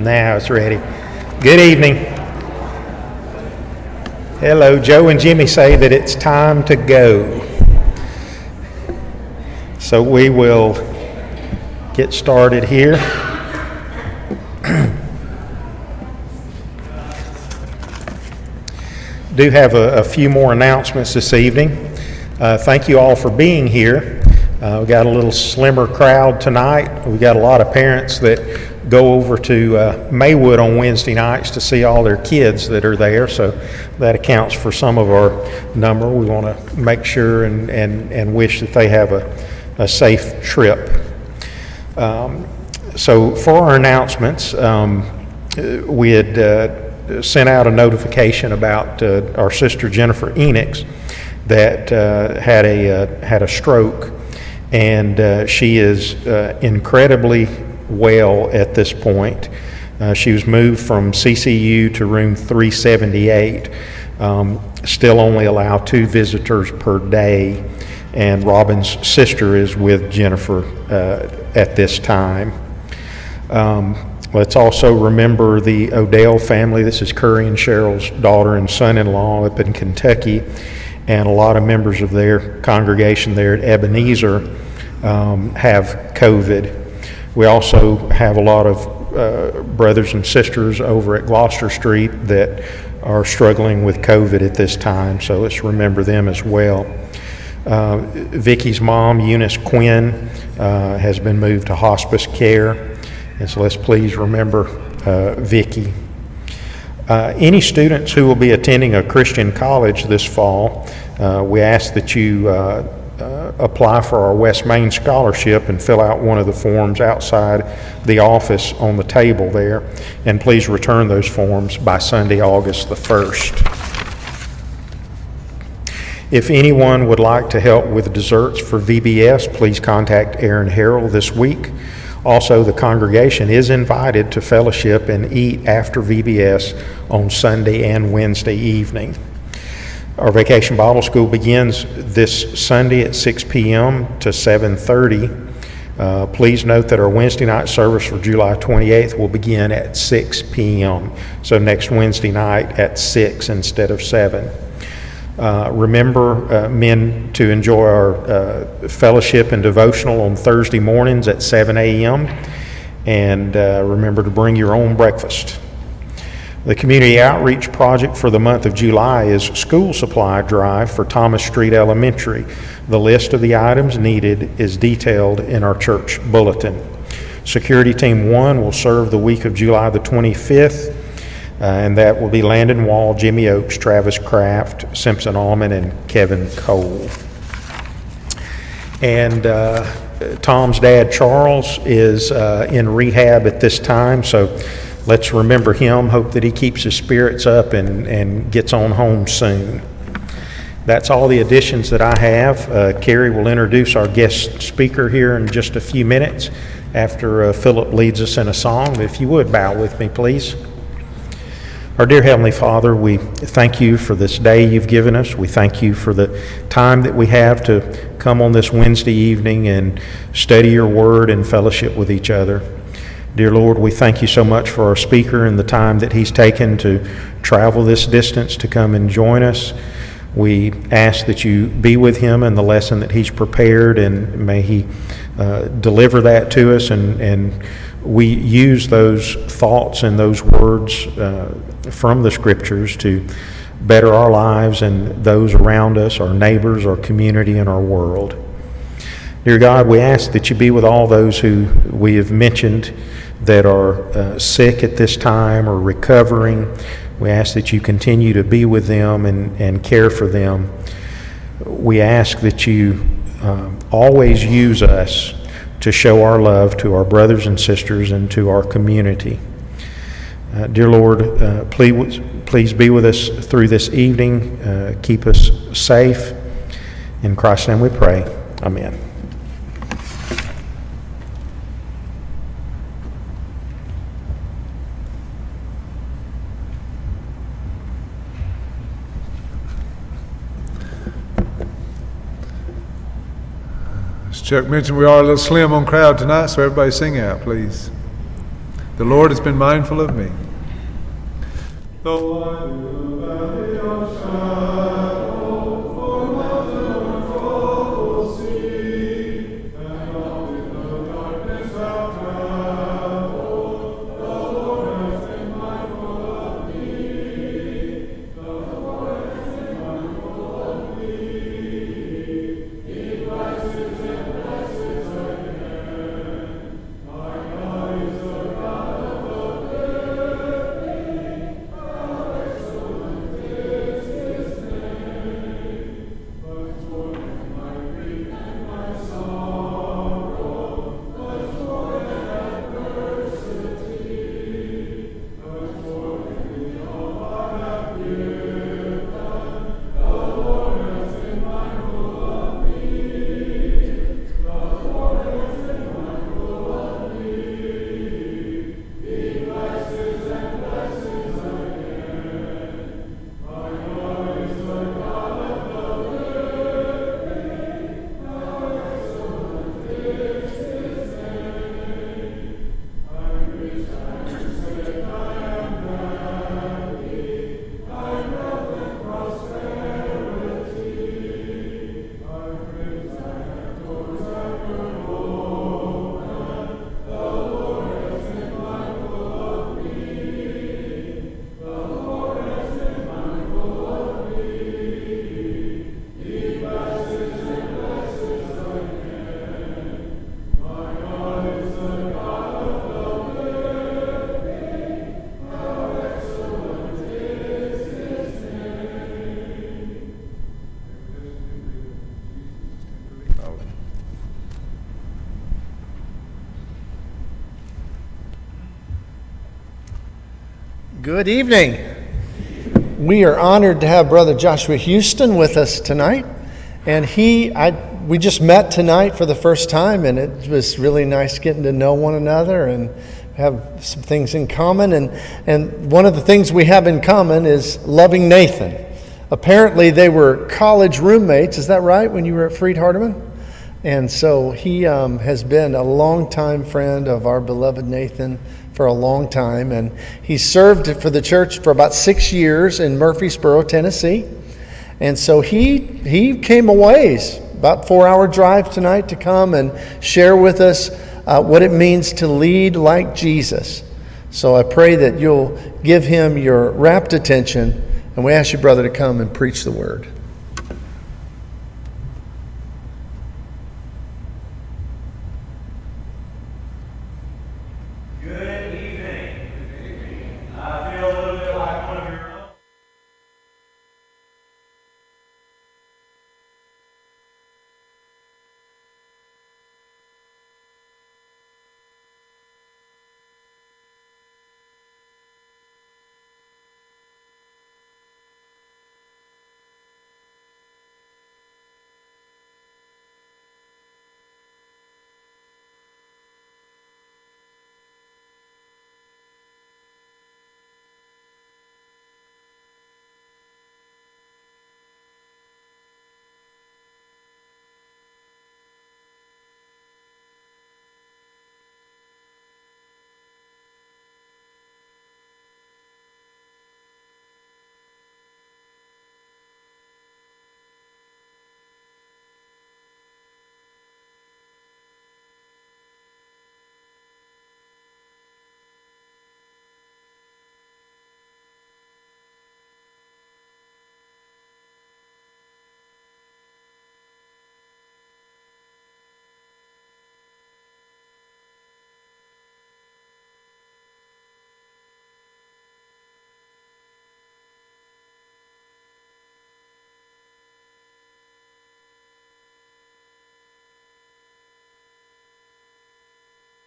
Now it's ready. Good evening. Hello, Joe and Jimmy say that it's time to go. So we will get started here. Do have a, a few more announcements this evening. Uh, thank you all for being here. Uh, we got a little slimmer crowd tonight. We got a lot of parents that go over to uh, Maywood on Wednesday nights to see all their kids that are there. So that accounts for some of our number. We want to make sure and, and, and wish that they have a, a safe trip. Um, so for our announcements, um, we had uh, sent out a notification about uh, our sister Jennifer Enix that uh, had a uh, had a stroke, and uh, she is incredibly well at this point. Uh, she was moved from CCU to room 378. Um, still only allow two visitors per day, and Robin's sister is with Jennifer uh, at this time. Um, let's also remember the Odell family. This is Curry and Cheryl's daughter and son-in-law up in Kentucky, and a lot of members of their congregation there at Ebenezer um, have COVID. We also have a lot of uh, brothers and sisters over at Gloster Street that are struggling with COVID at this time, so let's remember them as well. Uh, Vicky's mom, Eunice Quinn, uh, has been moved to hospice care, and so let's please remember uh, Vicky. Uh, any students who will be attending a Christian college this fall, uh, we ask that you uh, apply for our West Main Scholarship and fill out one of the forms outside the office on the table there. And please return those forms by Sunday, August the 1st. If anyone would like to help with desserts for VBS, please contact Aaron Harrell this week. Also, the congregation is invited to fellowship and eat after VBS on Sunday and Wednesday evening. Our Vacation Bible School begins this Sunday at 6 p.m. to 7:30. Uh, please note that our Wednesday night service for July 28th will begin at 6 p.m. So next Wednesday night at 6 instead of 7. Uh, remember, uh, men, to enjoy our uh, fellowship and devotional on Thursday mornings at 7 a.m. And uh, remember to bring your own breakfast. The community outreach project for the month of July is school supply drive for Thomas Street Elementary. The list of the items needed is detailed in our church bulletin. Security Team 1 will serve the week of July the 25th, uh, and that will be Landon Wall, Jimmy Oaks, Travis Kraft, Simpson Allman, and Kevin Cole. And uh, Tom's dad, Charles, is uh, in rehab at this time, so let's remember him, hope that he keeps his spirits up and, and gets on home soon. That's all the additions that I have. Uh, Carrie will introduce our guest speaker here in just a few minutes after uh, Philip leads us in a song. If you would bow with me, please. Our dear Heavenly Father, we thank you for this day you've given us. We thank you for the time that we have to come on this Wednesday evening and study your word and fellowship with each other. Dear Lord, we thank you so much for our speaker and the time that he's taken to travel this distance to come and join us. We ask that you be with him and the lesson that he's prepared, and may he uh, deliver that to us. And, and we use those thoughts and those words uh, from the scriptures to better our lives and those around us, our neighbors, our community, and our world. Dear God, we ask that you be with all those who we have mentioned that are uh, sick at this time or recovering. We ask that you continue to be with them and, and care for them. We ask that you uh, always use us to show our love to our brothers and sisters and to our community. Uh, dear Lord, uh, please, please be with us through this evening. Uh, keep us safe. In Christ's name we pray. Amen. Chuck mentioned we are a little slim on crowd tonight, so everybody sing out, please. The Lord has been mindful of me. Good evening. We are honored to have Brother Joshua Houston with us tonight. And he, I, we just met tonight for the first time, and it was really nice getting to know one another and have some things in common. And, and one of the things we have in common is loving Nathan. Apparently, they were college roommates. Is that right? When you were at Freed Hardeman? And so he um, has been a longtime friend of our beloved Nathan for a long time. And he served for the church for about six years in Murfreesboro, Tennessee. And so he, he came a ways, about four hour drive tonight to come and share with us uh, what it means to lead like Jesus. So I pray that you'll give him your rapt attention. And we ask you, brother, to come and preach the word.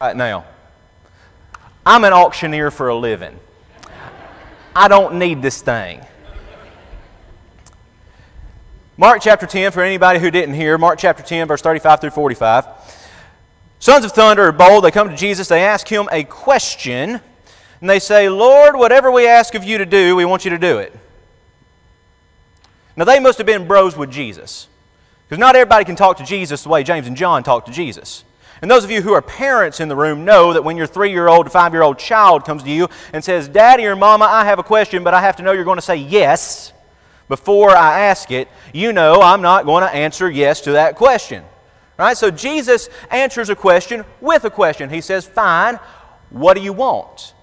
Right now. I'm an auctioneer for a living. I don't need this thing. Mark chapter 10, for anybody who didn't hear, Mark chapter 10, verse 35 through 45. Sons of thunder are bold. They come to Jesus. They ask him a question. And they say, Lord, whatever we ask of you to do, we want you to do it. Now, they must have been bros with Jesus. Because not everybody can talk to Jesus the way James and John talked to Jesus. And those of you who are parents in the room know that when your three year old five year old child comes to you and says, Daddy or Mama, I have a question, but I have to know you're going to say yes before I ask it, you know I'm not going to answer yes to that question. Right? So Jesus answers a question with a question. He says, Fine, what do you want?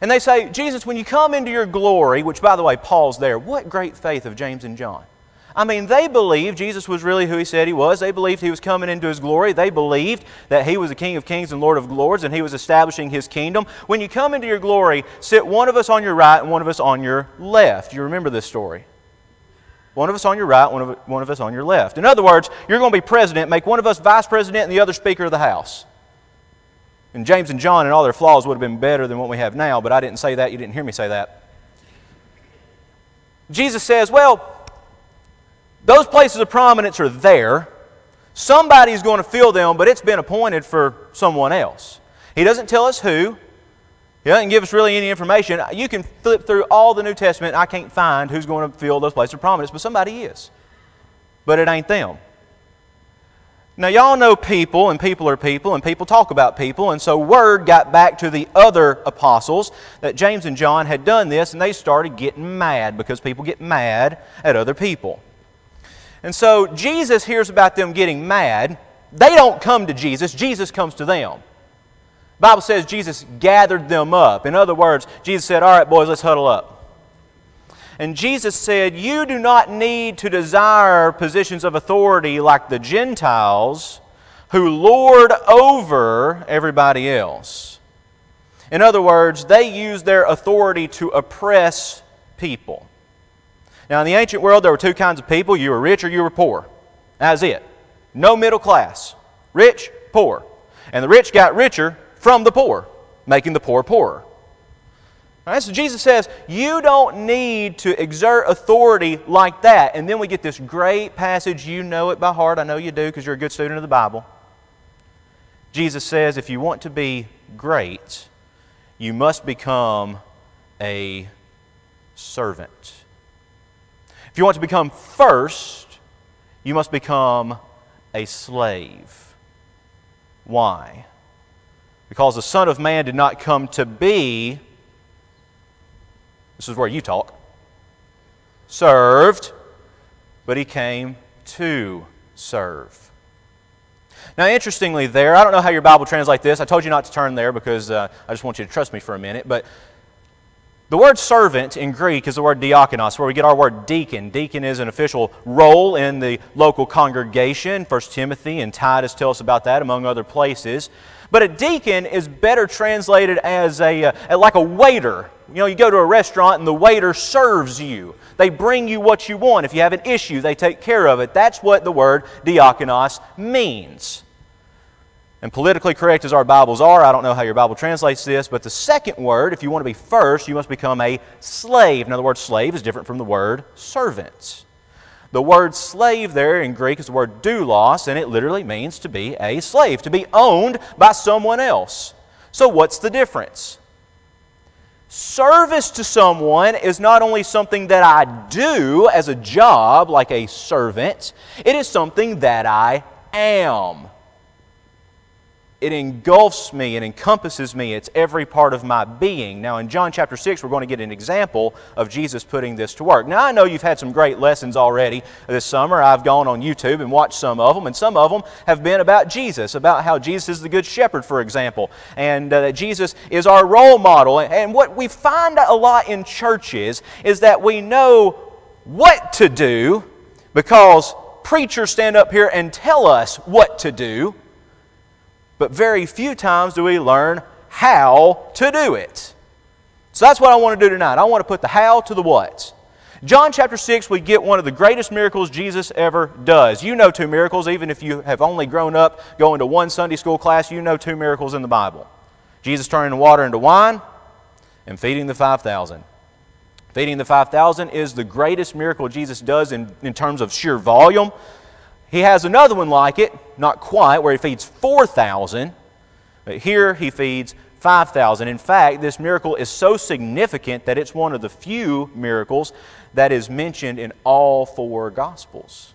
And they say, Jesus, when you come into your glory, which by the way, Paul's there, what great faith of James and John. I mean, they believed Jesus was really who he said he was. They believed he was coming into his glory. They believed that he was the King of kings and Lord of lords and he was establishing his kingdom. When you come into your glory, sit one of us on your right and one of us on your left. You remember this story. One of us on your right, one of, one of us on your left. In other words, you're going to be president, make one of us vice president and the other Speaker of the House. And James and John and all their flaws would have been better than what we have now, but I didn't say that. You didn't hear me say that. Jesus says, well, those places of prominence are there. Somebody's going to fill them, but it's been appointed for someone else. He doesn't tell us who. He doesn't give us really any information. You can flip through all the New Testament. I can't find who's going to fill those places of prominence, but somebody is. But it ain't them. Now, y'all know people, and people are people, and people talk about people, and so word got back to the other apostles that James and John had done this, and they started getting mad because people get mad at other people. And so Jesus hears about them getting mad. They don't come to Jesus, Jesus comes to them. Bible says Jesus gathered them up. In other words, Jesus said, All right, boys, let's huddle up. And Jesus said, You do not need to desire positions of authority like the Gentiles who lord over everybody else. In other words, they use their authority to oppress people. Now, in the ancient world, there were two kinds of people you were rich or you were poor. That's it. No middle class. Rich, poor. And the rich got richer from the poor, making the poor poorer. All right, so Jesus says, You don't need to exert authority like that. And then we get this great passage. You know it by heart. I know you do because you're a good student of the Bible. Jesus says, If you want to be great, you must become a servant. If you want to become first, you must become a slave. Why? Because the Son of Man did not come to be, this is where you talk, served, but he came to serve. Now, interestingly, there, I don't know how your Bible translates this. I told you not to turn there because uh, I just want you to trust me for a minute. But the word servant in Greek is the word diakonos, where we get our word deacon. Deacon is an official role in the local congregation. 1 Timothy and Titus tell us about that, among other places. But a deacon is better translated as a, uh, like a waiter. You know, you go to a restaurant and the waiter serves you. They bring you what you want. If you have an issue, they take care of it. That's what the word diakonos means. And politically correct as our Bibles are, I don't know how your Bible translates this, but the second word, if you want to be first, you must become a slave. In other words, slave is different from the word servant. The word slave there in Greek is the word doulos, and it literally means to be a slave, to be owned by someone else. So, what's the difference? Service to someone is not only something that I do as a job, like a servant, it is something that I am it engulfs me, it encompasses me, it's every part of my being. Now, in John chapter 6, we're going to get an example of Jesus putting this to work. Now, I know you've had some great lessons already this summer. I've gone on YouTube and watched some of them, and some of them have been about Jesus, about how Jesus is the Good Shepherd, for example, and uh, that Jesus is our role model. And what we find a lot in churches is that we know what to do because preachers stand up here and tell us what to do but very few times do we learn how to do it. So that's what I want to do tonight. I want to put the how to the what. John chapter 6, we get one of the greatest miracles Jesus ever does. You know two miracles, even if you have only grown up going to one Sunday school class, you know two miracles in the Bible Jesus turning water into wine and feeding the 5,000. Feeding the 5,000 is the greatest miracle Jesus does in, in terms of sheer volume. He has another one like it, not quite, where he feeds 4,000, but here he feeds 5,000. In fact, this miracle is so significant that it's one of the few miracles that is mentioned in all four Gospels.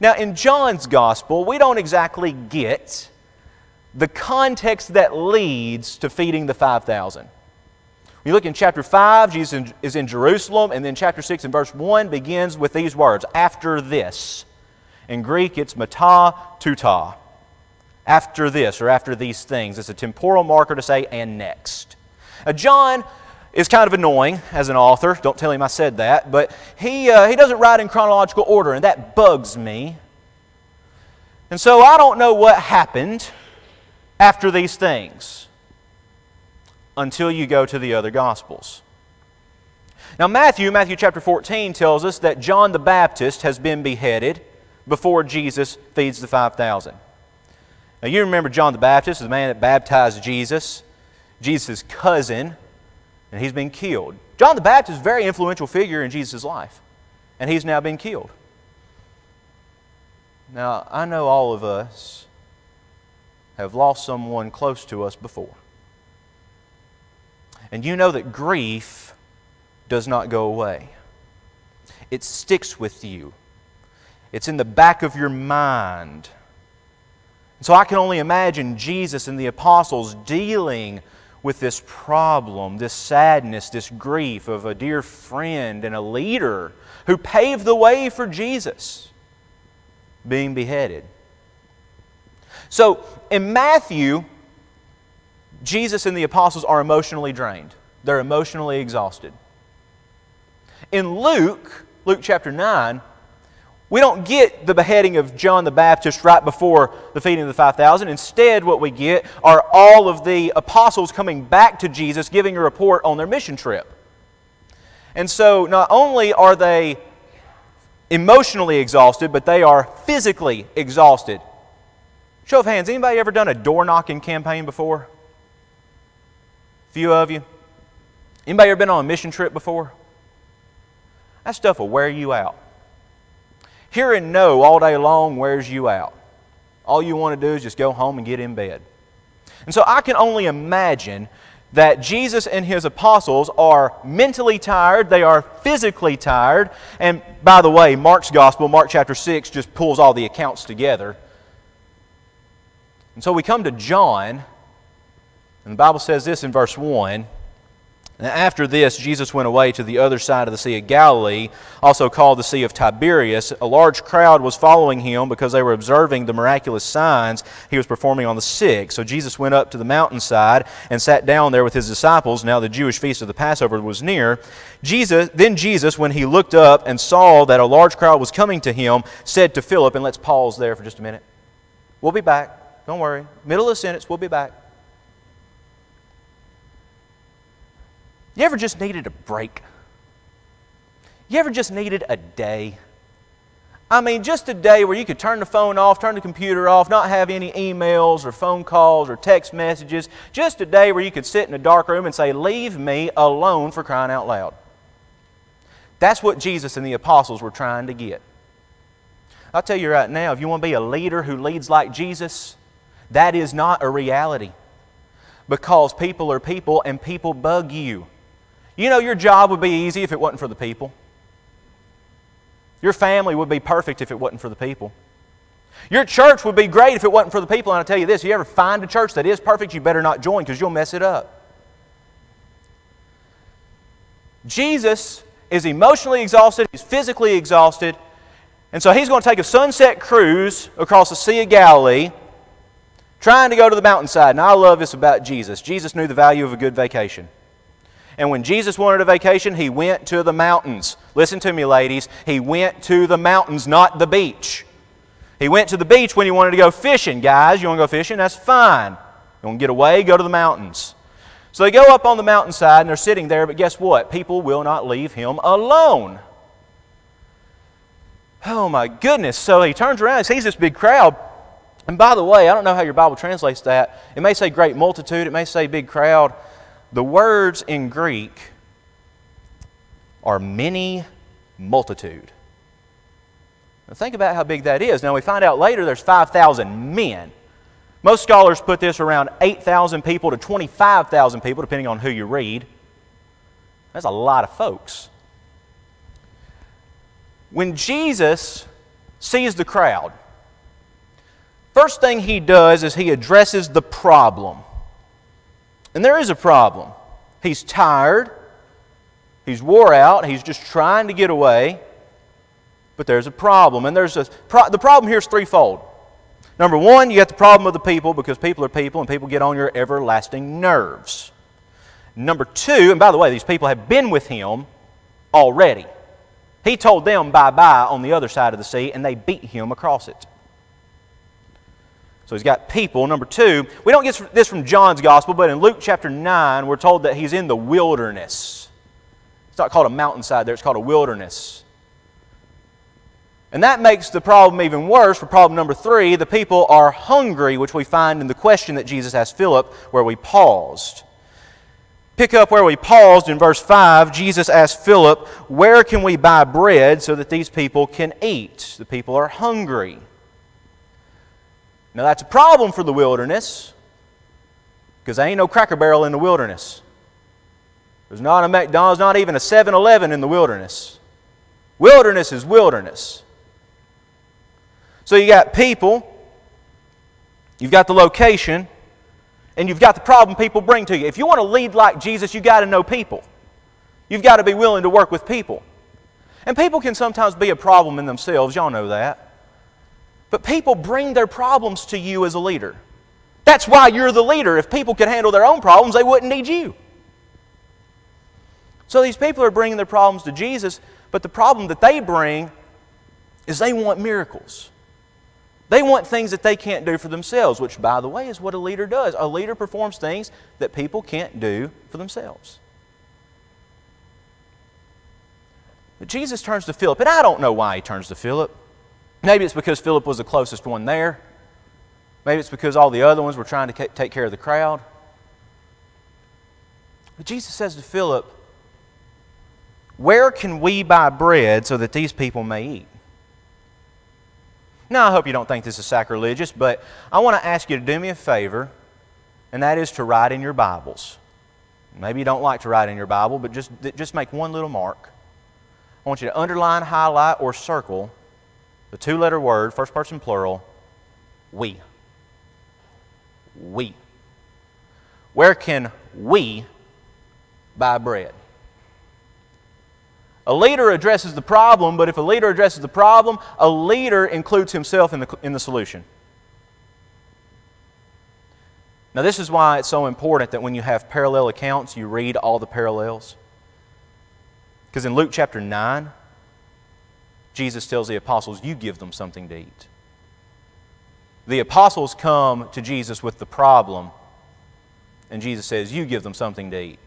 Now, in John's Gospel, we don't exactly get the context that leads to feeding the 5,000. You look in chapter 5, Jesus is in Jerusalem, and then chapter 6 and verse 1 begins with these words after this. In Greek, it's meta tauta. After this, or after these things. It's a temporal marker to say, and next. Now, John is kind of annoying as an author. Don't tell him I said that. But he, uh, he doesn't write in chronological order, and that bugs me. And so I don't know what happened after these things until you go to the other Gospels. Now, Matthew, Matthew chapter 14, tells us that John the Baptist has been beheaded before Jesus feeds the 5,000. Now, you remember John the Baptist, the man that baptized Jesus, Jesus' cousin, and he's been killed. John the Baptist is a very influential figure in Jesus' life, and he's now been killed. Now, I know all of us have lost someone close to us before. And you know that grief does not go away, it sticks with you, it's in the back of your mind. So I can only imagine Jesus and the apostles dealing with this problem, this sadness, this grief of a dear friend and a leader who paved the way for Jesus being beheaded. So in Matthew, Jesus and the apostles are emotionally drained, they're emotionally exhausted. In Luke, Luke chapter 9, we don't get the beheading of John the Baptist right before the feeding of the 5,000. Instead, what we get are all of the apostles coming back to Jesus giving a report on their mission trip. And so, not only are they emotionally exhausted, but they are physically exhausted. Show of hands, anybody ever done a door knocking campaign before? Few of you. Anybody ever been on a mission trip before? That stuff will wear you out. Hearing no all day long wears you out. All you want to do is just go home and get in bed. And so I can only imagine that Jesus and his apostles are mentally tired, they are physically tired. And by the way, Mark's gospel, Mark chapter 6, just pulls all the accounts together. And so we come to John, and the Bible says this in verse 1 and after this, Jesus went away to the other side of the Sea of Galilee, also called the Sea of Tiberias. A large crowd was following him because they were observing the miraculous signs he was performing on the sick. So Jesus went up to the mountainside and sat down there with his disciples. Now the Jewish feast of the Passover was near. Jesus, then Jesus, when he looked up and saw that a large crowd was coming to him, said to Philip, and let's pause there for just a minute. We'll be back. Don't worry. Middle of the sentence, we'll be back. You ever just needed a break? You ever just needed a day? I mean, just a day where you could turn the phone off, turn the computer off, not have any emails or phone calls or text messages. Just a day where you could sit in a dark room and say, Leave me alone for crying out loud. That's what Jesus and the apostles were trying to get. I'll tell you right now, if you want to be a leader who leads like Jesus, that is not a reality. Because people are people and people bug you. You know, your job would be easy if it wasn't for the people. Your family would be perfect if it wasn't for the people. Your church would be great if it wasn't for the people. And I'll tell you this if you ever find a church that is perfect, you better not join because you'll mess it up. Jesus is emotionally exhausted, he's physically exhausted, and so he's going to take a sunset cruise across the Sea of Galilee, trying to go to the mountainside. And I love this about Jesus. Jesus knew the value of a good vacation. And when Jesus wanted a vacation, he went to the mountains. Listen to me, ladies. He went to the mountains, not the beach. He went to the beach when he wanted to go fishing. Guys, you want to go fishing? That's fine. You want to get away? Go to the mountains. So they go up on the mountainside and they're sitting there, but guess what? People will not leave him alone. Oh my goodness. So he turns around and sees this big crowd. And by the way, I don't know how your Bible translates that. It may say great multitude, it may say big crowd. The words in Greek are many multitude. Now think about how big that is. Now we find out later there's 5,000 men. Most scholars put this around 8,000 people to 25,000 people, depending on who you read. That's a lot of folks. When Jesus sees the crowd, First thing he does is he addresses the problem. And there is a problem. He's tired, he's wore out, he's just trying to get away, but there's a problem. And there's a pro- the problem here is threefold. Number one, you got the problem of the people because people are people and people get on your everlasting nerves. Number two, and by the way, these people have been with him already. He told them bye bye on the other side of the sea and they beat him across it. So he's got people. Number two, we don't get this from John's gospel, but in Luke chapter 9, we're told that he's in the wilderness. It's not called a mountainside there, it's called a wilderness. And that makes the problem even worse for problem number three. The people are hungry, which we find in the question that Jesus asked Philip, where we paused. Pick up where we paused in verse 5. Jesus asked Philip, Where can we buy bread so that these people can eat? The people are hungry. Now, that's a problem for the wilderness because there ain't no Cracker Barrel in the wilderness. There's not a McDonald's, not even a 7 Eleven in the wilderness. Wilderness is wilderness. So you got people, you've got the location, and you've got the problem people bring to you. If you want to lead like Jesus, you've got to know people. You've got to be willing to work with people. And people can sometimes be a problem in themselves, y'all know that. But people bring their problems to you as a leader. That's why you're the leader. If people could handle their own problems, they wouldn't need you. So these people are bringing their problems to Jesus, but the problem that they bring is they want miracles. They want things that they can't do for themselves, which, by the way, is what a leader does. A leader performs things that people can't do for themselves. But Jesus turns to Philip, and I don't know why he turns to Philip. Maybe it's because Philip was the closest one there. Maybe it's because all the other ones were trying to take care of the crowd. But Jesus says to Philip, Where can we buy bread so that these people may eat? Now, I hope you don't think this is sacrilegious, but I want to ask you to do me a favor, and that is to write in your Bibles. Maybe you don't like to write in your Bible, but just, just make one little mark. I want you to underline, highlight, or circle the two letter word, first person plural, we. We. Where can we buy bread? A leader addresses the problem, but if a leader addresses the problem, a leader includes himself in the, in the solution. Now, this is why it's so important that when you have parallel accounts, you read all the parallels. Because in Luke chapter 9, Jesus tells the apostles, You give them something to eat. The apostles come to Jesus with the problem, and Jesus says, You give them something to eat.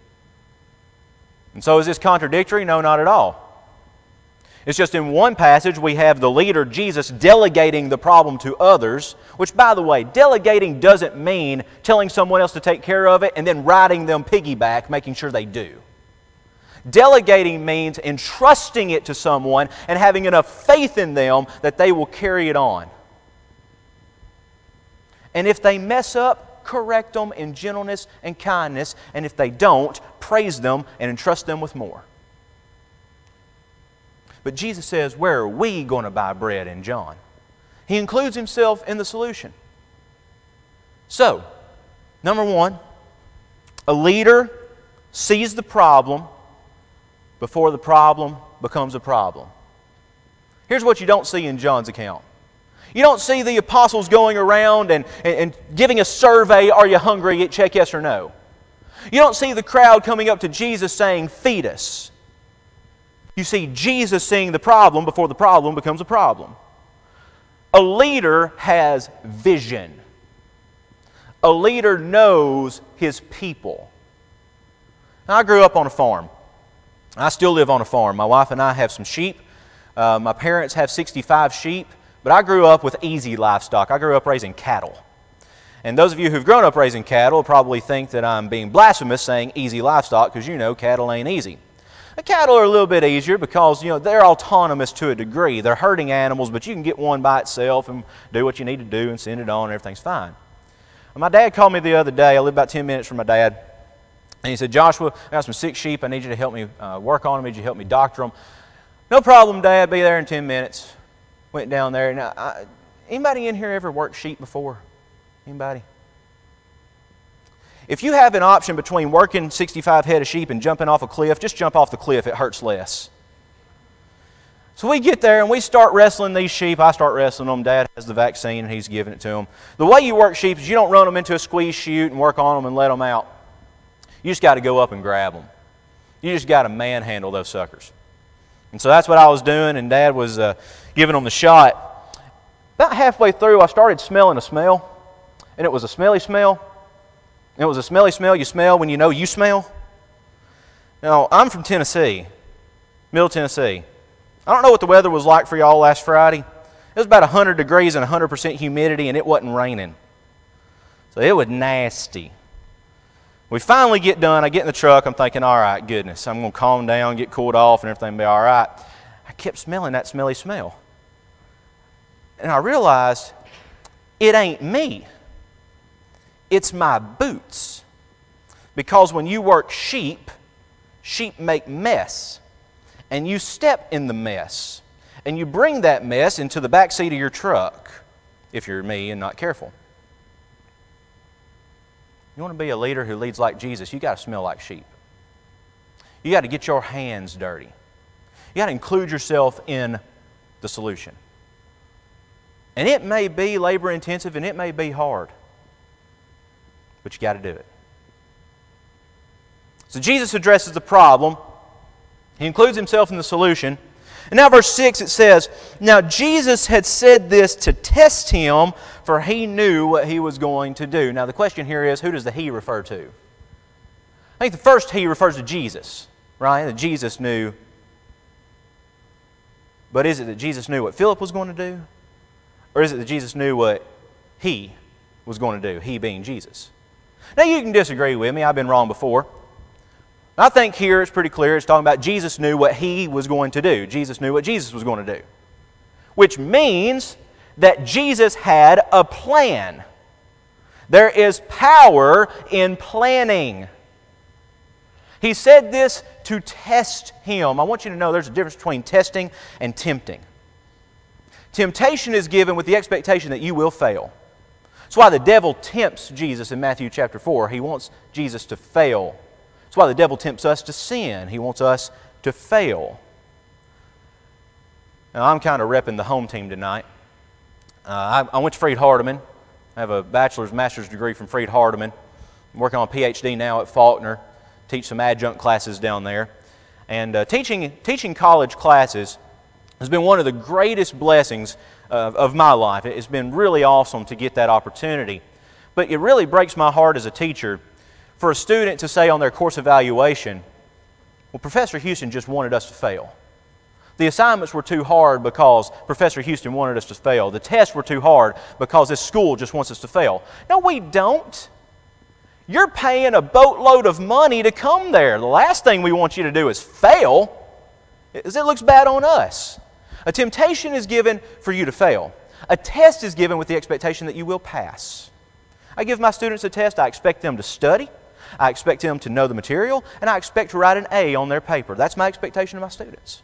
And so is this contradictory? No, not at all. It's just in one passage we have the leader, Jesus, delegating the problem to others, which, by the way, delegating doesn't mean telling someone else to take care of it and then riding them piggyback, making sure they do. Delegating means entrusting it to someone and having enough faith in them that they will carry it on. And if they mess up, correct them in gentleness and kindness. And if they don't, praise them and entrust them with more. But Jesus says, Where are we going to buy bread in John? He includes himself in the solution. So, number one, a leader sees the problem before the problem becomes a problem. Here's what you don't see in John's account. You don't see the apostles going around and, and, and, giving a survey, Are you hungry? Check yes or no. You don't see the crowd coming up to Jesus saying, Feed us. You see Jesus seeing the problem before the problem becomes a problem. A leader has vision, a leader knows his people. Now, I grew up on a farm. I still live on a farm. My wife and I have some sheep. Uh, my parents have 65 sheep, but I grew up with easy livestock. I grew up raising cattle. And those of you who've grown up raising cattle probably think that I'm being blasphemous saying easy livestock because you know cattle ain't easy. The cattle are a little bit easier because you know they're autonomous to a degree. They're herding animals, but you can get one by itself and do what you need to do and send it on, and everything's fine. My dad called me the other day. I live about 10 minutes from my dad. And he said, Joshua, I got some sick sheep. I need you to help me uh, work on them. I need you to help me doctor them. No problem, Dad. Be there in 10 minutes. Went down there. And I, Anybody in here ever worked sheep before? Anybody? If you have an option between working 65 head of sheep and jumping off a cliff, just jump off the cliff. It hurts less. So we get there and we start wrestling these sheep. I start wrestling them. Dad has the vaccine and he's giving it to them. The way you work sheep is you don't run them into a squeeze chute and work on them and let them out. You just got to go up and grab them. You just got to manhandle those suckers. And so that's what I was doing, and Dad was uh, giving them the shot. About halfway through, I started smelling a smell, and it was a smelly smell. And it was a smelly smell you smell when you know you smell. Now, I'm from Tennessee, Middle Tennessee. I don't know what the weather was like for y'all last Friday. It was about 100 degrees and 100% humidity, and it wasn't raining. So it was nasty. We finally get done. I get in the truck. I'm thinking, all right, goodness, I'm going to calm down, get cooled off, and everything will be all right. I kept smelling that smelly smell. And I realized it ain't me, it's my boots. Because when you work sheep, sheep make mess. And you step in the mess. And you bring that mess into the back seat of your truck, if you're me and not careful. You want to be a leader who leads like Jesus, you got to smell like sheep. You got to get your hands dirty. You got to include yourself in the solution. And it may be labor intensive and it may be hard, but you got to do it. So Jesus addresses the problem, he includes himself in the solution. And now, verse 6, it says, Now Jesus had said this to test him, for he knew what he was going to do. Now, the question here is who does the he refer to? I think the first he refers to Jesus, right? That Jesus knew. But is it that Jesus knew what Philip was going to do? Or is it that Jesus knew what he was going to do, he being Jesus? Now, you can disagree with me. I've been wrong before. I think here it's pretty clear. It's talking about Jesus knew what he was going to do. Jesus knew what Jesus was going to do. Which means that Jesus had a plan. There is power in planning. He said this to test him. I want you to know there's a difference between testing and tempting. Temptation is given with the expectation that you will fail. That's why the devil tempts Jesus in Matthew chapter 4. He wants Jesus to fail that's why the devil tempts us to sin. He wants us to fail. Now, I'm kind of repping the home team tonight. Uh, I, I, went to Freed Hardeman. I have a bachelor's, master's degree from Freed Hardeman. I'm working on a PhD now at Faulkner. Teach some adjunct classes down there. And uh, teaching, teaching college classes has been one of the greatest blessings of, of my life. It's been really awesome to get that opportunity. But it really breaks my heart as a teacher for a student to say on their course evaluation, well, Professor Houston just wanted us to fail. The assignments were too hard because Professor Houston wanted us to fail. The tests were too hard because this school just wants us to fail. No, we don't. You're paying a boatload of money to come there. The last thing we want you to do is fail, as it looks bad on us. A temptation is given for you to fail. A test is given with the expectation that you will pass. I give my students a test, I expect them to study. I expect them to know the material, and I expect to write an A on their paper. That's my expectation of my students.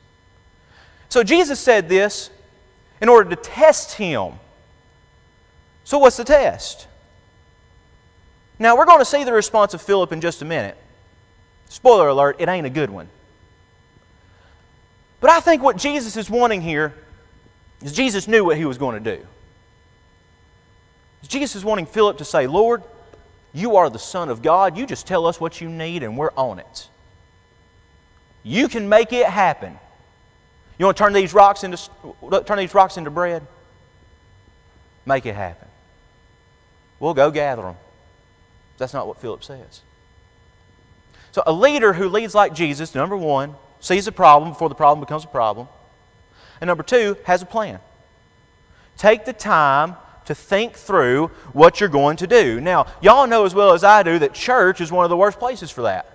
So Jesus said this in order to test him. So, what's the test? Now, we're going to see the response of Philip in just a minute. Spoiler alert, it ain't a good one. But I think what Jesus is wanting here is Jesus knew what he was going to do. Jesus is wanting Philip to say, Lord, you are the Son of God. You just tell us what you need and we're on it. You can make it happen. You want to turn these rocks into, turn these rocks into bread? Make it happen. We'll go gather them. That's not what Philip says. So, a leader who leads like Jesus, number one, sees a problem before the problem becomes a problem. And number two, has a plan. Take the time to think through what you're going to do. Now, y'all know as well as I do that church is one of the worst places for that.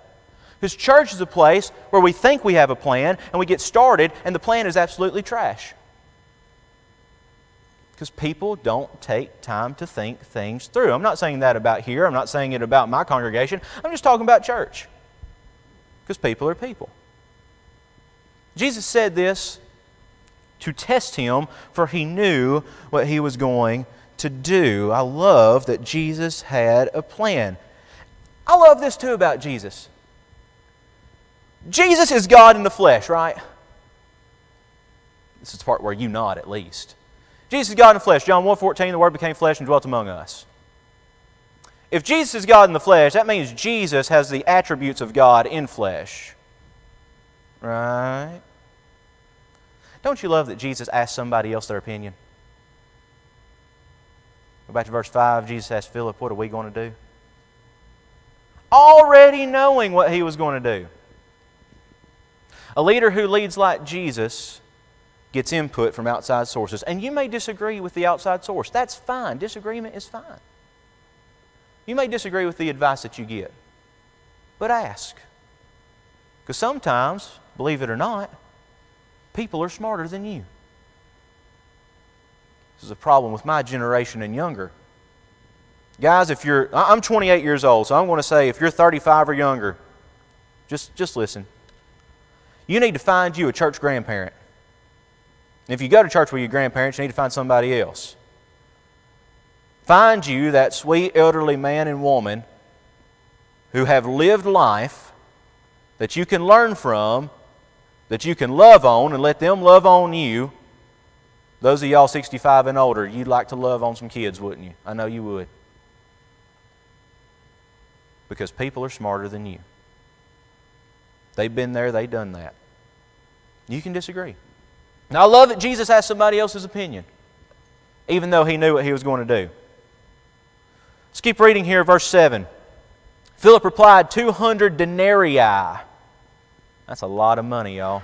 Because church is a place where we think we have a plan and we get started and the plan is absolutely trash. Because people don't take time to think things through. I'm not saying that about here, I'm not saying it about my congregation, I'm just talking about church. Because people are people. Jesus said this to test him, for he knew what he was going to do. I love that Jesus had a plan. I love this too about Jesus. Jesus is God in the flesh, right? This is the part where you nod at least. Jesus is God in the flesh. John 1.14, the Word became flesh and dwelt among us. If Jesus is God in the flesh, that means Jesus has the attributes of God in flesh. Right? Don't you love that Jesus asked somebody else their opinion? Go back to verse 5. Jesus asked Philip, What are we going to do? Already knowing what he was going to do. A leader who leads like Jesus gets input from outside sources. And you may disagree with the outside source. That's fine. Disagreement is fine. You may disagree with the advice that you get, but ask. Because sometimes, believe it or not, people are smarter than you. This is a problem with my generation and younger. Guys, if you're, I'm 28 years old, so I'm going to say if you're 35 or younger, just, just listen. You need to find you a church grandparent. if you go to church with your grandparents, you need to find somebody else. Find you that sweet elderly man and woman who have lived life that you can learn from that you can love on and let them love on you. Those of y'all 65 and older, you'd like to love on some kids, wouldn't you? I know you would. Because people are smarter than you. They've been there, they've done that. You can disagree. Now, I love that Jesus asked somebody else's opinion, even though he knew what he was going to do. Let's keep reading here, verse 7. Philip replied, 200 denarii that's a lot of money, y'all.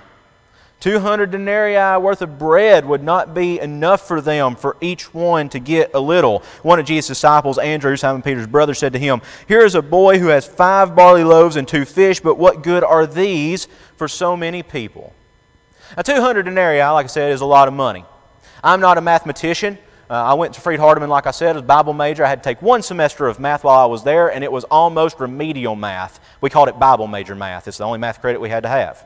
200 denarii worth of bread would not be enough for them, for each one to get a little. One of Jesus' disciples, Andrew, Simon Peter's brother, said to him, Here is a boy who has five barley loaves and two fish, but what good are these for so many people? Now, 200 denarii, like I said, is a lot of money. I'm not a mathematician. Uh, I went to Freed Hardeman, like I said, as Bible major. I had to take one semester of math while I was there, and it was almost remedial math. We called it Bible major math. It's the only math credit we had to have.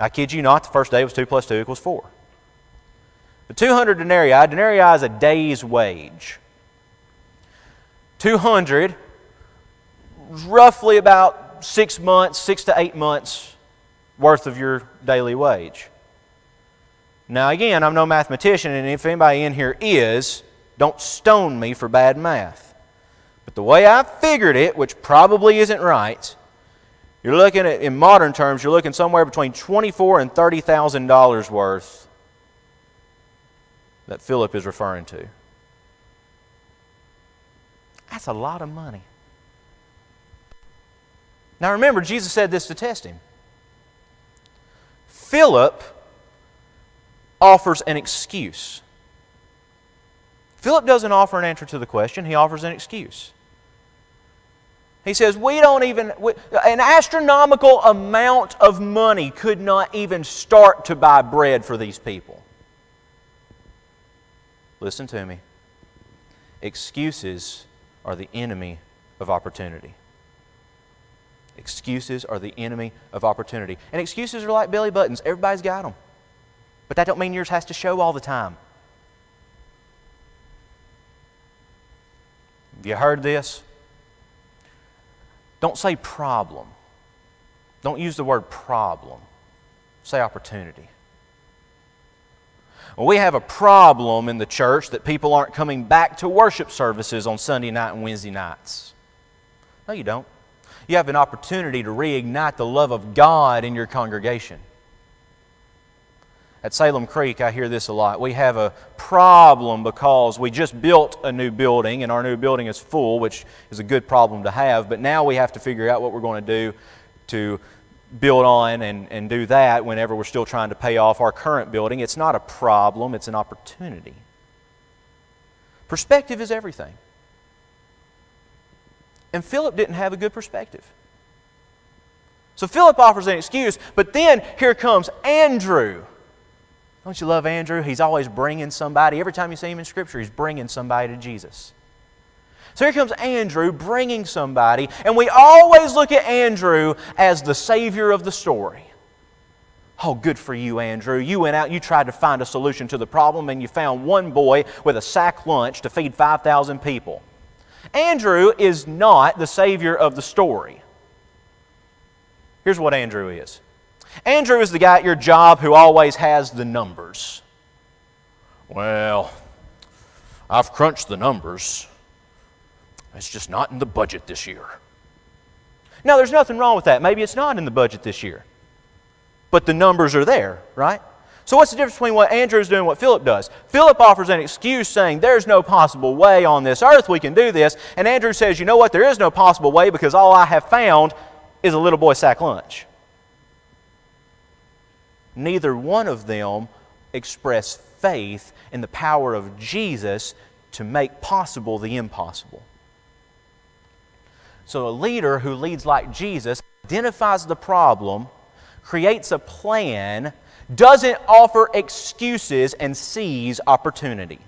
I kid you not, the first day was 2 plus 2 equals 4. The 200 denarii, denarii is a day's wage. 200 roughly about six months, six to eight months worth of your daily wage. Now, again, I'm no mathematician, and if anybody in here is, don't stone me for bad math. But the way I figured it, which probably isn't right, you're looking at, in modern terms, you're looking somewhere between twenty-four and thirty thousand dollars worth that Philip is referring to. That's a lot of money. Now remember, Jesus said this to test him. Philip offers an excuse. Philip doesn't offer an answer to the question, he offers an excuse. He says, We don't even, we, an astronomical amount of money could not even start to buy bread for these people. Listen to me. Excuses are the enemy of opportunity. Excuses are the enemy of opportunity. And excuses are like belly buttons, everybody's got them. But that don't mean yours has to show all the time. Have you heard this? Don't say problem. Don't use the word problem. Say opportunity. Well, we have a problem in the church that people aren't coming back to worship services on Sunday night and Wednesday nights. No, you don't. You have an opportunity to reignite the love of God in your congregation. At Salem Creek, I hear this a lot. We have a problem because we just built a new building and our new building is full, which is a good problem to have, but now we have to figure out what we're going to do to build on and, and do that whenever we're still trying to pay off our current building. It's not a problem, it's an opportunity. Perspective is everything. And Philip didn't have a good perspective. So Philip offers an excuse, but then here comes Andrew. Don't you love Andrew? He's always bringing somebody. Every time you see him in Scripture, he's bringing somebody to Jesus. So here comes Andrew bringing somebody, and we always look at Andrew as the Savior of the story. Oh, good for you, Andrew. You went out, you tried to find a solution to the problem, and you found one boy with a sack lunch to feed 5,000 people. Andrew is not the savior of the story. Here's what Andrew is Andrew is the guy at your job who always has the numbers. Well, I've crunched the numbers. It's just not in the budget this year. Now, there's nothing wrong with that. Maybe it's not in the budget this year but the numbers are there, right? So, what's the difference between what Andrew's doing and what Philip does? Philip offers an excuse saying, There's no possible way on this earth we can do this. And Andrew says, You know what? There is no possible way because all I have found is a little boy sack lunch. Neither one of them express faith in the power of Jesus to make possible the impossible. So, a leader who leads like Jesus identifies the problem creates a plan, doesn't offer excuses, and sees opportunity.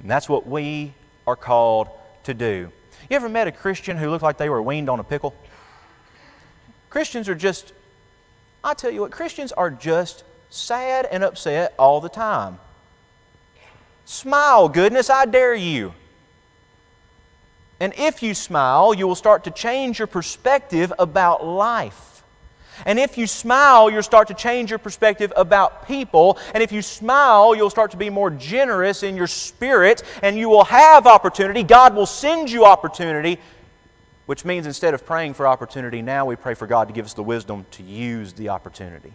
And that's what we are called to do. You ever met a Christian who looked like they were weaned on a pickle? Christians are just, I tell you what, Christians are just sad and upset all the time. Smile, goodness, I dare you. And if you smile, you will start to change your perspective about life. And if you smile, you'll start to change your perspective about people. And if you smile, you'll start to be more generous in your spirit and you will have opportunity. God will send you opportunity, which means instead of praying for opportunity, now we pray for God to give us the wisdom to use the opportunity.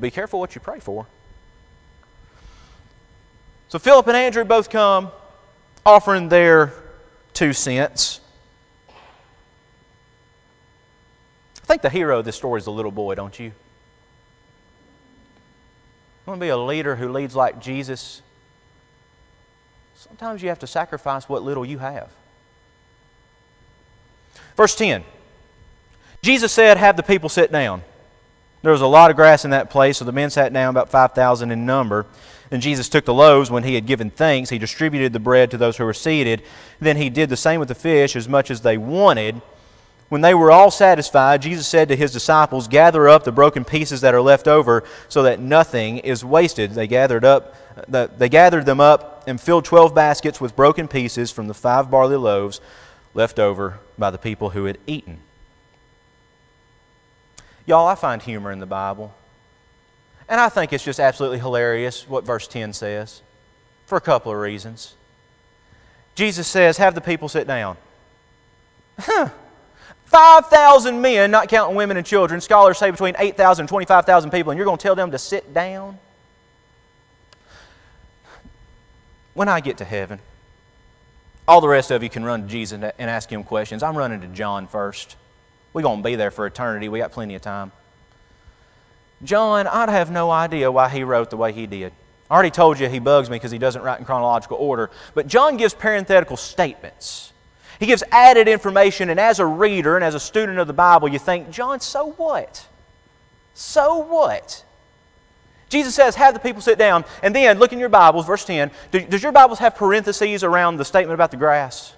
Be careful what you pray for. So Philip and Andrew both come offering their two cents. I think the hero of this story is the little boy, don't you? You want to be a leader who leads like Jesus? Sometimes you have to sacrifice what little you have. Verse 10 Jesus said, Have the people sit down. There was a lot of grass in that place, so the men sat down, about 5,000 in number. And Jesus took the loaves when he had given thanks. He distributed the bread to those who were seated. Then he did the same with the fish, as much as they wanted. When they were all satisfied, Jesus said to his disciples, Gather up the broken pieces that are left over, so that nothing is wasted. They gathered, up, they gathered them up and filled twelve baskets with broken pieces from the five barley loaves left over by the people who had eaten. Y'all, I find humor in the Bible. And I think it's just absolutely hilarious what verse 10 says for a couple of reasons. Jesus says, Have the people sit down. Huh. 5,000 men, not counting women and children. Scholars say between 8,000 and 25,000 people, and you're going to tell them to sit down? When I get to heaven, all the rest of you can run to Jesus and ask him questions. I'm running to John first. We're going to be there for eternity. We got plenty of time. John, I'd have no idea why he wrote the way he did. I already told you he bugs me because he doesn't write in chronological order. But John gives parenthetical statements. He gives added information, and as a reader and as a student of the Bible, you think, John, so what? So what? Jesus says, have the people sit down. And then, look in your Bibles, verse 10. Does your Bibles have parentheses around the statement about the grass?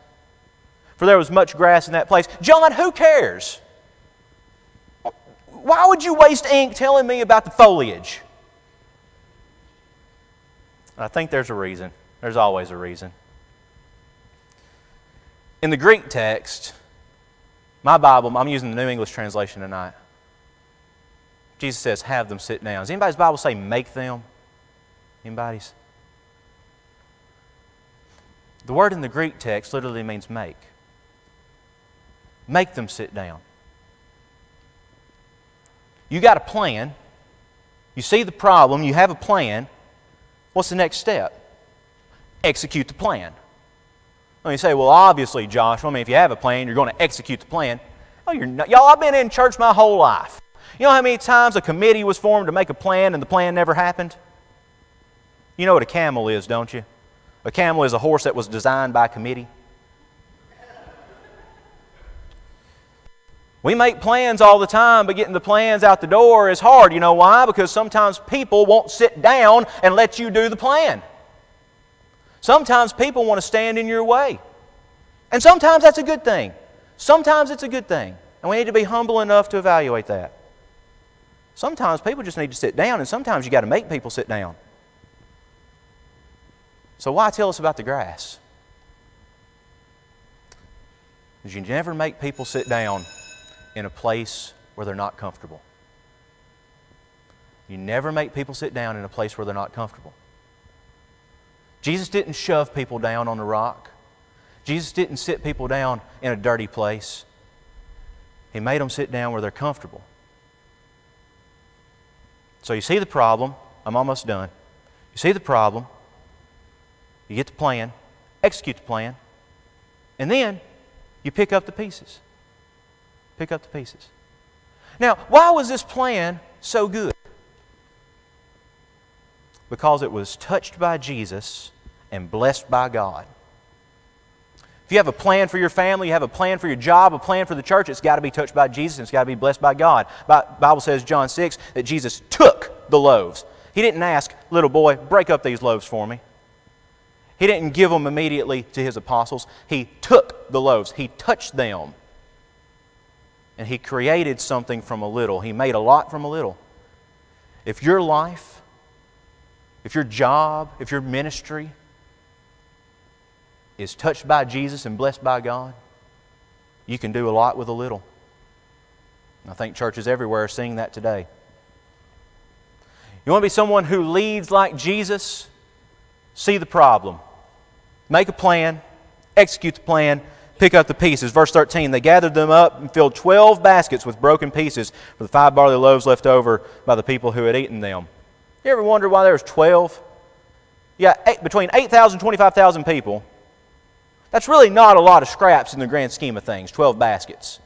For there was much grass in that place. John, who cares? Why would you waste ink telling me about the foliage? I think there's a reason. There's always a reason. In the Greek text, my Bible, I'm using the New English translation tonight. Jesus says, have them sit down. Does anybody's Bible say make them? Anybody's? The word in the Greek text literally means make. Make them sit down. You got a plan. You see the problem. You have a plan. What's the next step? Execute the plan. Well, you say, well, obviously, Josh, I mean, if you have a plan, you're going to execute the plan. Oh, you're not. Y'all, I've been in church my whole life. You know how many times a committee was formed to make a plan and the plan never happened? You know what a camel is, don't you? A camel is a horse that was designed by committee. We make plans all the time, but getting the plans out the door is hard. You know why? Because sometimes people won't sit down and let you do the plan. Sometimes people want to stand in your way. And sometimes that's a good thing. Sometimes it's a good thing. And we need to be humble enough to evaluate that. Sometimes people just need to sit down, and sometimes you got to make people sit down. So, why tell us about the grass? Because you never make people sit down in a place where they're not comfortable. You never make people sit down in a place where they're not comfortable. Jesus didn't shove people down on the rock. Jesus didn't sit people down in a dirty place. He made them sit down where they're comfortable. So you see the problem. I'm almost done. You see the problem. You get the plan, execute the plan, and then you pick up the pieces. Pick up the pieces. Now, why was this plan so good? Because it was touched by Jesus and blessed by God. If you have a plan for your family, you have a plan for your job, a plan for the church, it's got to be touched by Jesus and it's got to be blessed by God. Bible says, John 6, that Jesus took the loaves. He didn't ask, little boy, break up these loaves for me. He didn't give them immediately to his apostles. He took the loaves, he touched them. And he created something from a little. He made a lot from a little. If your life, if your job, if your ministry, is touched by Jesus and blessed by God, you can do a lot with a little. I think churches everywhere are seeing that today. You want to be someone who leads like Jesus? See the problem. Make a plan, execute the plan, pick up the pieces. Verse 13 They gathered them up and filled 12 baskets with broken pieces for the five barley loaves left over by the people who had eaten them. You ever wonder why there was 12? Yeah, eight, between 8,000 and 25,000 people. That's really not a lot of scraps in the grand scheme of things, 12 baskets.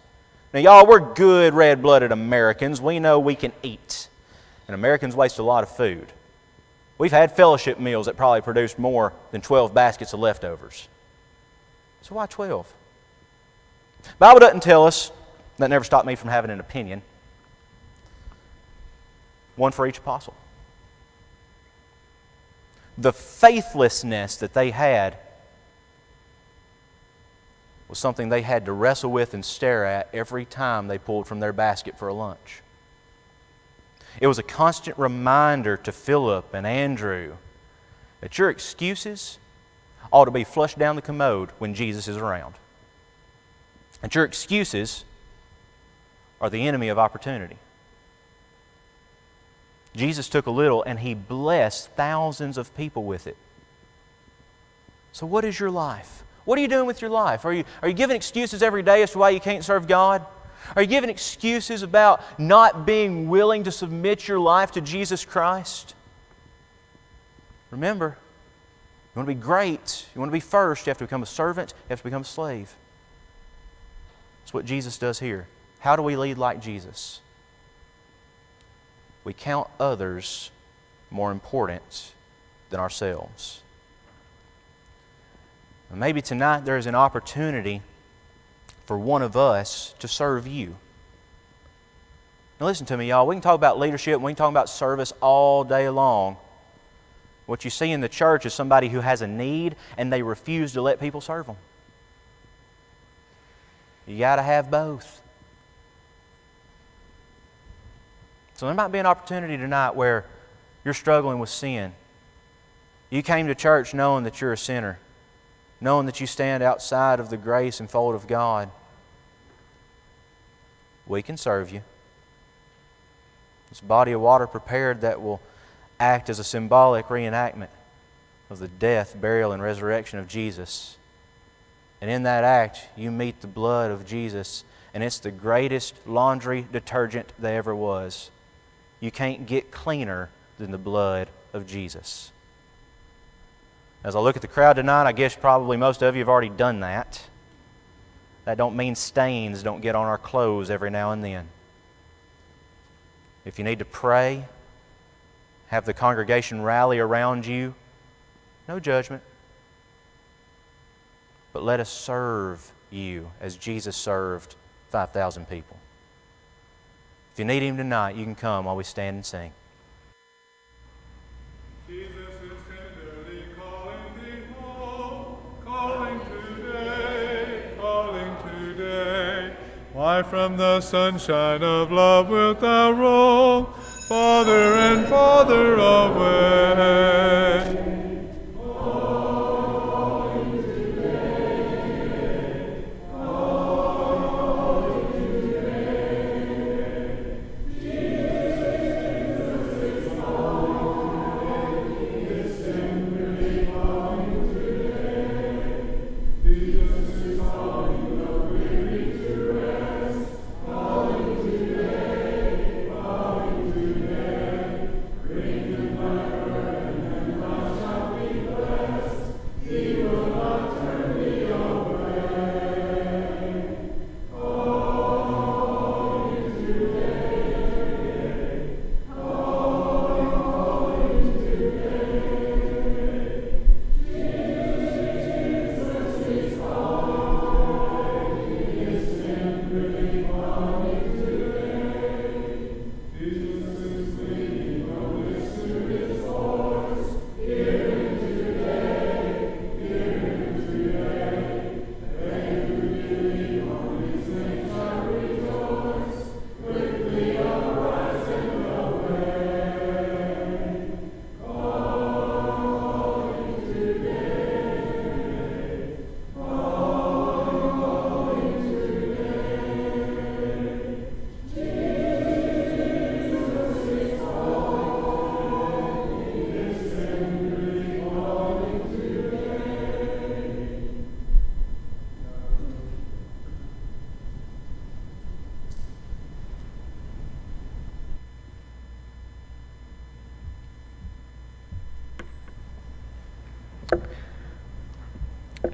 Now, y'all, we're good red blooded Americans. We know we can eat. And Americans waste a lot of food. We've had fellowship meals that probably produced more than 12 baskets of leftovers. So, why 12? Bible doesn't tell us. That never stopped me from having an opinion. One for each apostle. The faithlessness that they had was something they had to wrestle with and stare at every time they pulled from their basket for a lunch. It was a constant reminder to Philip and Andrew that your excuses ought to be flushed down the commode when Jesus is around. That your excuses are the enemy of opportunity. Jesus took a little and he blessed thousands of people with it. So, what is your life? What are you doing with your life? Are you, are you giving excuses every day as to why you can't serve God? Are you giving excuses about not being willing to submit your life to Jesus Christ? Remember, you want to be great, you want to be first, you have to become a servant, you have to become a slave. That's what Jesus does here. How do we lead like Jesus? We count others more important than ourselves. Maybe tonight there is an opportunity for one of us to serve you. Now, listen to me, y'all. We can talk about leadership, we can talk about service all day long. What you see in the church is somebody who has a need and they refuse to let people serve them. You got to have both. So there might be an opportunity tonight where you're struggling with sin. You came to church knowing that you're a sinner knowing that you stand outside of the grace and fold of God, we can serve you. This body of water prepared that will act as a symbolic reenactment of the death, burial, and resurrection of Jesus. And in that act, you meet the blood of Jesus, and it's the greatest laundry detergent there ever was. You can't get cleaner than the blood of Jesus. As I look at the crowd tonight, I guess probably most of you have already done that. That don't mean stains don't get on our clothes every now and then. If you need to pray, have the congregation rally around you, no judgment. But let us serve you as Jesus served 5,000 people. If you need Him tonight, you can come while we stand and sing. Why from the sunshine of love wilt thou roll, farther and farther away.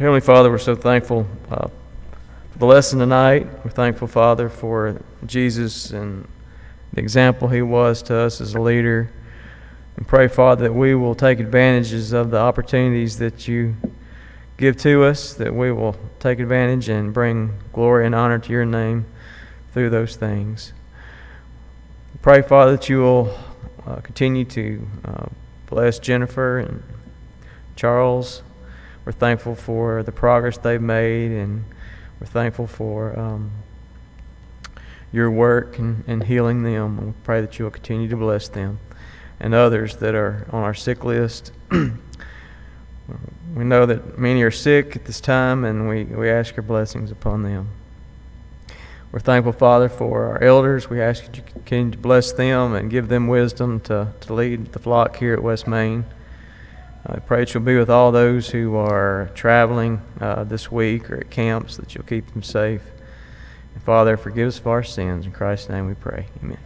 Heavenly Father, we're so thankful uh, for the lesson tonight. We're thankful, Father, for Jesus and the example he was to us as a leader. And pray, Father, that we will take advantages of the opportunities that you give to us, that we will take advantage and bring glory and honor to your name through those things. Pray, Father, that you will uh, continue to uh, bless Jennifer and Charles. We're thankful for the progress they've made, and we're thankful for um, your work and, and healing them. And we pray that you will continue to bless them and others that are on our sick list. we know that many are sick at this time, and we, we ask your blessings upon them. We're thankful, Father, for our elders. We ask that you continue to bless them and give them wisdom to, to lead the flock here at West Main. I pray that you'll be with all those who are traveling uh, this week or at camps, that you'll keep them safe. And Father, forgive us of our sins. In Christ's name we pray. Amen.